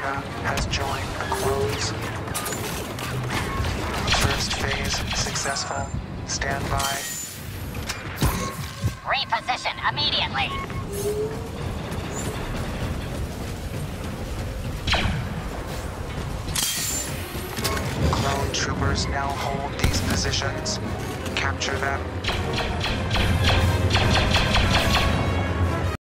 has joined the Crows. First phase successful. Stand by. Reposition immediately. Clone troopers now hold these positions. Capture them.